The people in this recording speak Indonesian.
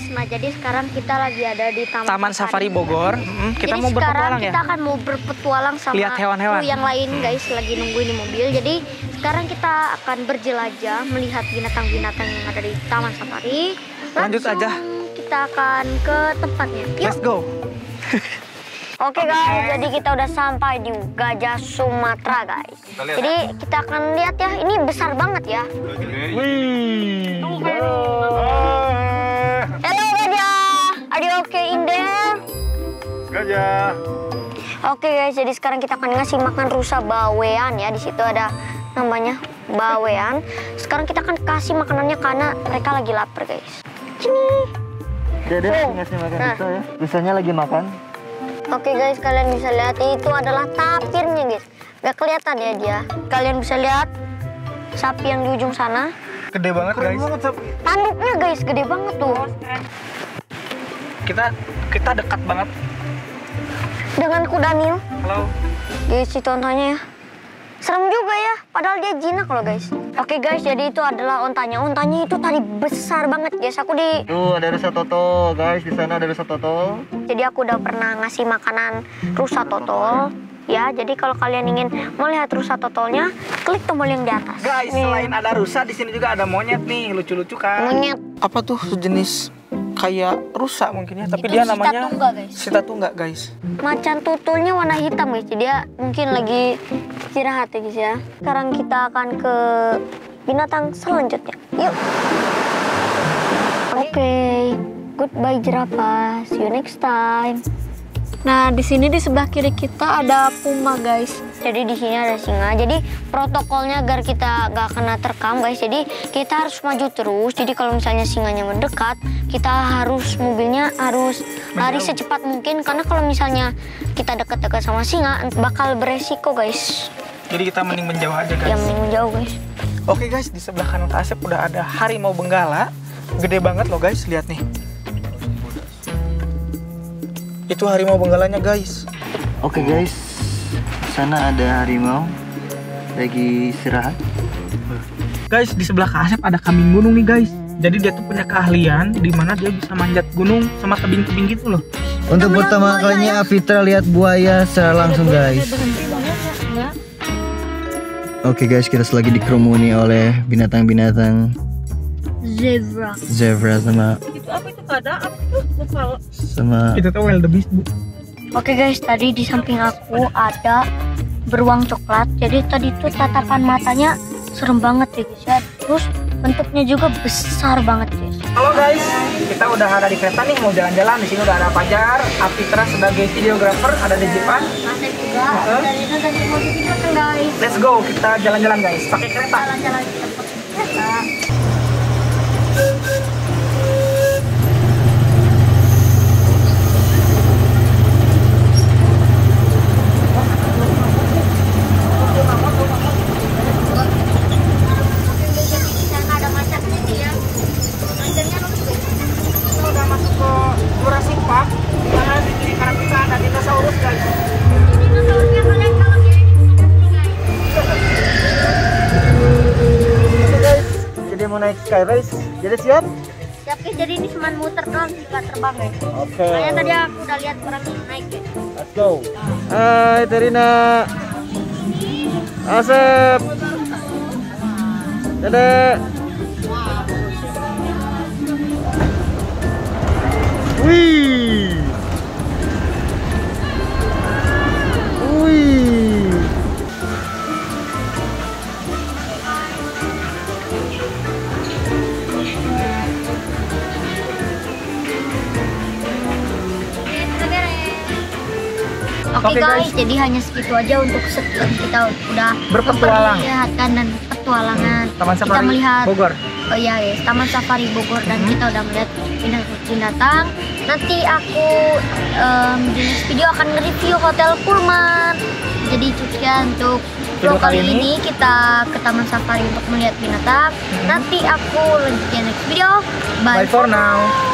guys. Nah jadi sekarang kita lagi ada di Taman, Taman Safari Bogor. Mm, kita jadi mau sekarang berpetualang ya. kita akan mau berpetualang sama Lihat hewan-hewan. yang lain guys lagi nunggu ini mobil. Jadi sekarang kita akan berjelajah melihat binatang-binatang yang ada di Taman Safari. Lanjut Langsung aja. Kita akan ke tempatnya. Yuk. Let's go. Oke guys, jadi kita udah sampai di Gajah Sumatera guys. Jadi kita akan lihat ya, ini besar banget ya. Wih. Gajah. Oke guys, jadi sekarang kita akan ngasih makan rusa bawean ya. Di situ ada namanya bawean. Sekarang kita akan kasih makanannya karena mereka lagi lapar guys. Sini. Dede Oh. ngasih makan Nah. rusa ya. Rusanya lagi makan. Oke guys, kalian bisa lihat itu adalah tapirnya guys. Gak kelihatan ya dia. Kalian bisa lihat sapi yang di ujung sana. Gede banget guys. Tanduknya guys, gede banget tuh. Kita kita dekat banget. Dengan kuda Nil. Halo. Guys, itu ontanya ya. Serem juga ya, padahal dia jinak loh guys. Oke guys, jadi itu adalah ontanya. Ontanya itu tadi besar banget guys. Aku di Tuh ada rusa toto, guys. Di sana ada rusa toto. Jadi aku udah pernah ngasih makanan rusa totol. Ya, jadi kalau kalian ingin melihat rusa totolnya, klik tombol yang di atas. Guys, Nih, selain ada rusa di sini juga ada monyet nih, lucu-lucu kan. monyet. Apa tuh sejenis kayak rusa mungkin ya, tapi Itu dia sita namanya tungga, guys. Sita tungga, guys. Macan tutulnya warna hitam guys. Jadi dia mungkin lagi istirahat ya guys ya. Sekarang kita akan ke binatang selanjutnya. Yuk. Oke. Goodbye jerapah. See you next time. Nah, di sini di sebelah kiri kita ada puma, guys. Jadi di sini ada singa. Jadi protokolnya agar kita gak kena terkam, guys. Jadi kita harus maju terus. Jadi kalau misalnya singanya mendekat, kita harus mobilnya harus lari secepat mungkin. Karena kalau misalnya kita dekat-dekat sama singa, bakal beresiko, guys. Jadi kita mending menjauh aja, guys. Yang mending menjauh, guys. Oke guys, di sebelah kanan Kak Asep udah ada harimau benggala. Gede banget loh guys, lihat nih. Itu harimau benggalanya guys. Oke guys. Di sana ada harimau. Lagi istirahat. Guys, di sebelah Kak Asep ada kambing gunung nih guys. Jadi dia tuh punya keahlian di mana dia bisa manjat gunung sama tebing-tebing gitu loh. Untuk pertama kalinya Afitra lihat buaya secara langsung guys. Oke guys, kita lagi dikerumuni oleh binatang-binatang Zebra. zebra sama itu apa itu kada apa tuh buffalo sama Itu tuh wildebeest bu. Oke guys, tadi di samping aku ada beruang coklat. Jadi tadi tuh tatapan matanya serem banget ya guys ya. Terus bentuknya juga besar banget guys. Halo guys, kita udah ada di kereta nih mau jalan-jalan. Di sini udah ada Pajar, Afitra sebagai videographer, ada di Jepan. Ada juga itu dan mau kan guys. Let's go, kita jalan-jalan guys, pakai kereta. Jalan-jalan naik skyrace. Jadi siap? Siap guys, jadi ini cuma muter doang nggak terbang guys. Oke. Soalnya tadi aku udah lihat orang naik guys. Let's go. Hai Terina. Asep. Dede. Wih. Oke Oke, guys, guys. jadi hanya segitu aja untuk sekian kita udah Berpetualang. dan petualangan. Taman kita Safari melihat Bogor. Oh iya guys, Taman Safari Bogor dan kita udah melihat binatang-binatang. Nanti aku em, di next video akan nge-review Hotel Pullman. Jadi sekian untuk Video vlog kali ini. ini kita ke Taman Safari untuk melihat binatang. Nanti aku lanjutkan next video. Bye for now.